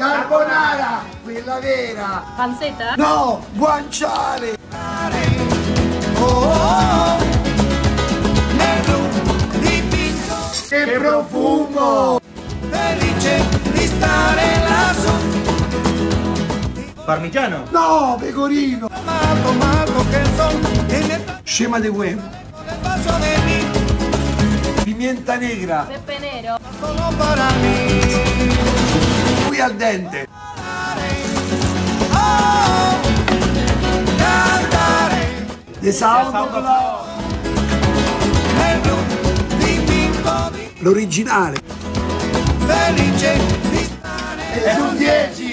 Carbonara, quella vera. Panceta. No, guanciale. Che profumo! Felice di stare lassù Parmigiano. No, pecorino. Amato, amato che son en el Scema de mí Pimienta negra. Pepe Nero. Solo para mí di L'originale. felice di stare E su 10.